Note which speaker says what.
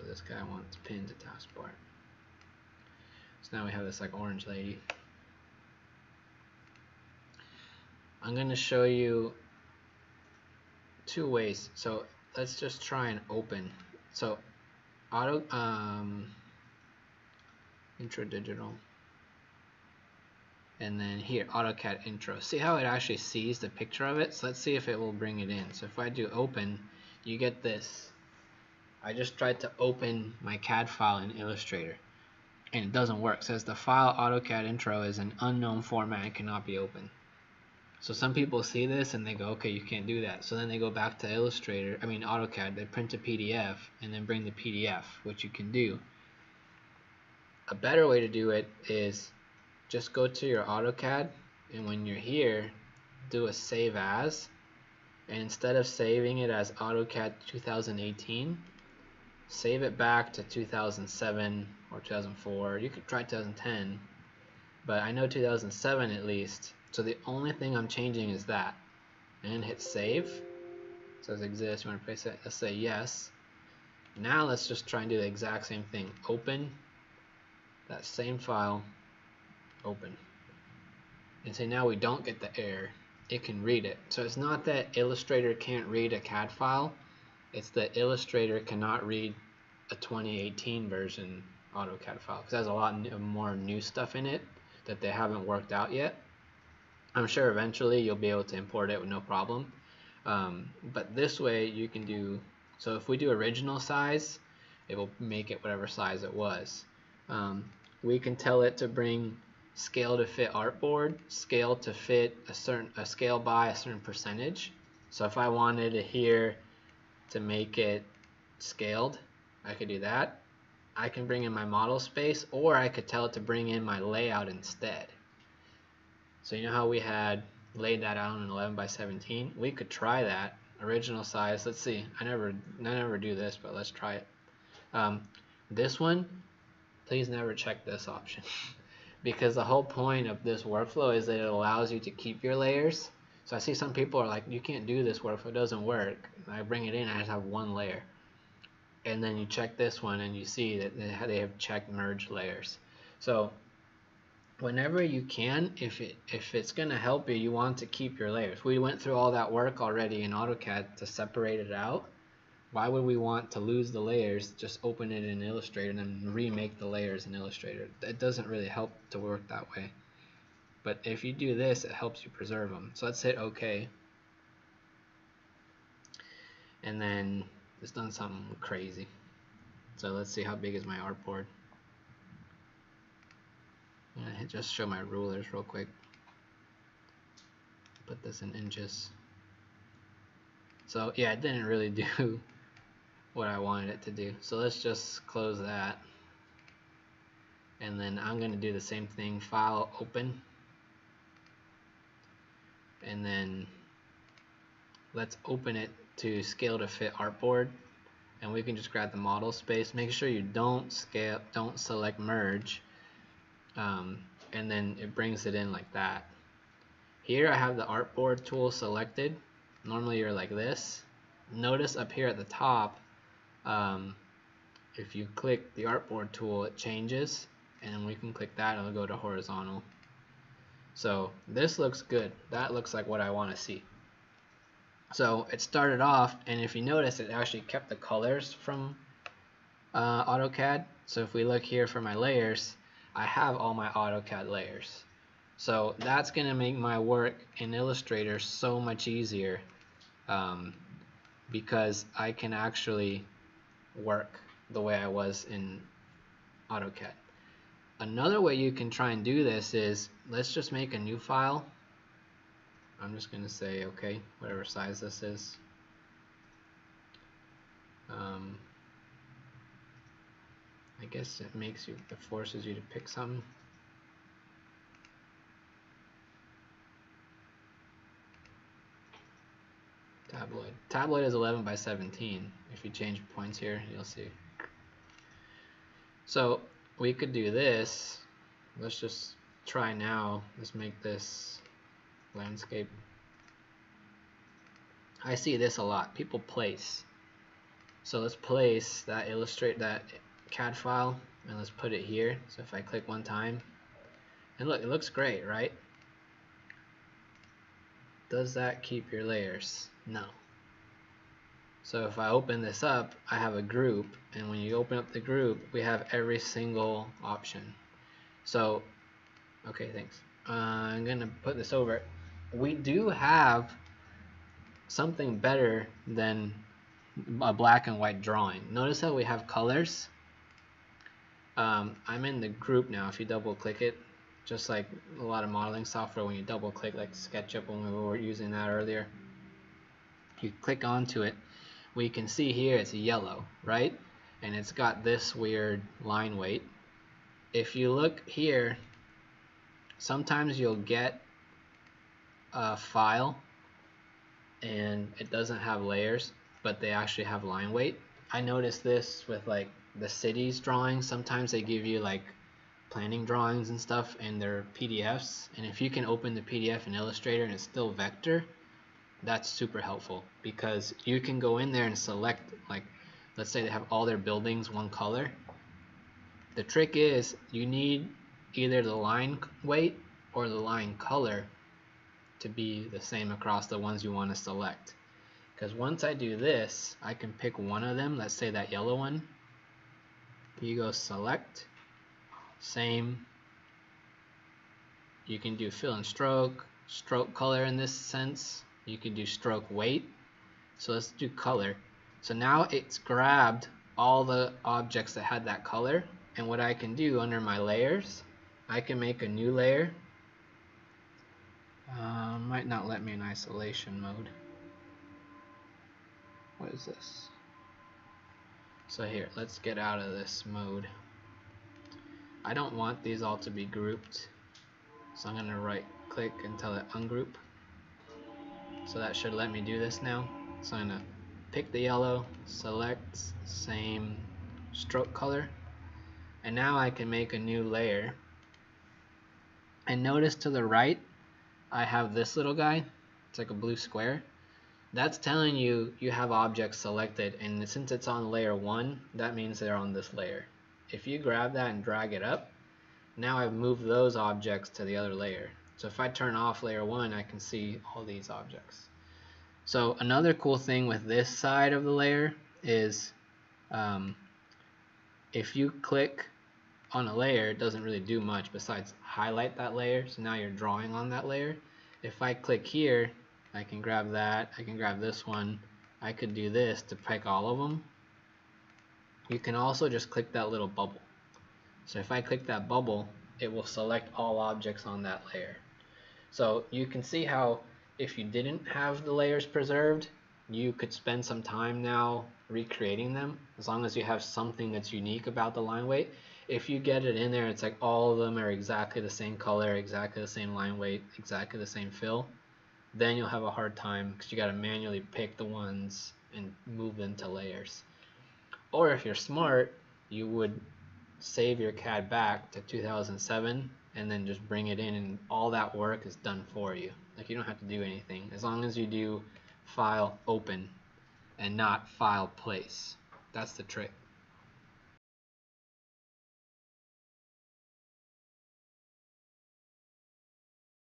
Speaker 1: So this guy wants pin to taskbar. So now we have this like orange lady. I'm going to show you two ways. So let's just try and open. So auto um, intro digital and then here AutoCAD intro see how it actually sees the picture of it so let's see if it will bring it in so if I do open you get this I just tried to open my CAD file in Illustrator and it doesn't work. It says the file AutoCAD intro is an unknown format and cannot be opened. So some people see this and they go okay you can't do that. So then they go back to Illustrator I mean AutoCAD they print a PDF and then bring the PDF which you can do. A better way to do it is just go to your AutoCAD and when you're here do a save as. And instead of saving it as AutoCAD 2018 save it back to 2007 or 2004 you could try 2010 but I know 2007 at least. So the only thing I'm changing is that. And hit save. It says exist. You want to press it? Let's say yes. Now let's just try and do the exact same thing. Open that same file. Open. And say now we don't get the error, it can read it. So it's not that Illustrator can't read a CAD file, it's that Illustrator cannot read a 2018 version AutoCAD file because it has a lot more new stuff in it that they haven't worked out yet. I'm sure eventually you'll be able to import it with no problem. Um, but this way you can do, so if we do original size, it will make it whatever size it was. Um, we can tell it to bring scale to fit artboard, scale to fit a certain a scale by a certain percentage. So if I wanted it here to make it scaled, I could do that. I can bring in my model space or I could tell it to bring in my layout instead. So you know how we had laid that out in 11 by 17? We could try that. Original size, let's see. I never I never do this, but let's try it. Um, this one, please never check this option. because the whole point of this workflow is that it allows you to keep your layers. So I see some people are like, you can't do this workflow, it doesn't work. I bring it in, I just have one layer. And then you check this one and you see that they have checked merge layers. So whenever you can, if it if it's gonna help you, you want to keep your layers. We went through all that work already in AutoCAD to separate it out why would we want to lose the layers just open it in Illustrator and then remake the layers in Illustrator it doesn't really help to work that way but if you do this it helps you preserve them so let's hit OK. And then it's done something crazy. So let's see how big is my artboard. I'm gonna just show my rulers real quick. Put this in inches. So yeah it didn't really do what I wanted it to do. So let's just close that. And then I'm going to do the same thing, file open. And then let's open it to scale to fit artboard. And we can just grab the model space. Make sure you don't scale, don't select merge. Um, and then it brings it in like that. Here I have the artboard tool selected. Normally you're like this. Notice up here at the top um, if you click the artboard tool it changes and we can click that it'll go to horizontal so this looks good. That looks like what I want to see. So it started off and if you notice it actually kept the colors from uh, AutoCAD. So if we look here for my layers I have all my AutoCAD layers. So that's gonna make my work in Illustrator so much easier um, because I can actually work the way I was in AutoCAD. Another way you can try and do this is let's just make a new file. I'm just going to say okay, whatever size this is. Um, I guess it makes you, it forces you to pick something. tabloid. Tabloid is 11 by 17. If you change points here, you'll see. So we could do this. Let's just try now. Let's make this landscape. I see this a lot. People place. So let's place that illustrate that CAD file and let's put it here. So if I click one time, and look, it looks great, right? Does that keep your layers? No. So if I open this up, I have a group, and when you open up the group, we have every single option. So, okay, thanks. Uh, I'm gonna put this over. We do have something better than a black and white drawing. Notice how we have colors. Um, I'm in the group now. If you double click it, just like a lot of modeling software, when you double click, like SketchUp when we were using that earlier, you click onto it, we can see here it's yellow, right? And it's got this weird line weight. If you look here, sometimes you'll get a file and it doesn't have layers, but they actually have line weight. I noticed this with like the cities drawings. Sometimes they give you like planning drawings and stuff and their PDFs. And if you can open the PDF in Illustrator and it's still vector, that's super helpful because you can go in there and select like let's say they have all their buildings one color. The trick is you need either the line weight or the line color to be the same across the ones you want to select. Because once I do this, I can pick one of them, let's say that yellow one. You go select, same. You can do fill and stroke, stroke color in this sense. You can do stroke weight. So let's do color. So now it's grabbed all the objects that had that color. And what I can do under my layers, I can make a new layer uh, might not let me in isolation mode. What is this? So here, let's get out of this mode. I don't want these all to be grouped. So I'm going to right click and tell it ungroup. So that should let me do this now. So I'm to pick the yellow, select same stroke color. And now I can make a new layer. And notice to the right, I have this little guy. It's like a blue square. That's telling you you have objects selected and since it's on layer 1 that means they're on this layer. If you grab that and drag it up now I've moved those objects to the other layer. So if I turn off layer 1 I can see all these objects. So another cool thing with this side of the layer is um, if you click on a layer, it doesn't really do much besides highlight that layer. So now you're drawing on that layer. If I click here, I can grab that. I can grab this one. I could do this to pick all of them. You can also just click that little bubble. So if I click that bubble, it will select all objects on that layer. So you can see how if you didn't have the layers preserved, you could spend some time now recreating them as long as you have something that's unique about the line weight if you get it in there, it's like all of them are exactly the same color, exactly the same line weight, exactly the same fill, then you'll have a hard time because you got to manually pick the ones and move them to layers. Or if you're smart, you would save your CAD back to 2007 and then just bring it in and all that work is done for you. Like you don't have to do anything as long as you do file open and not file place. That's the trick.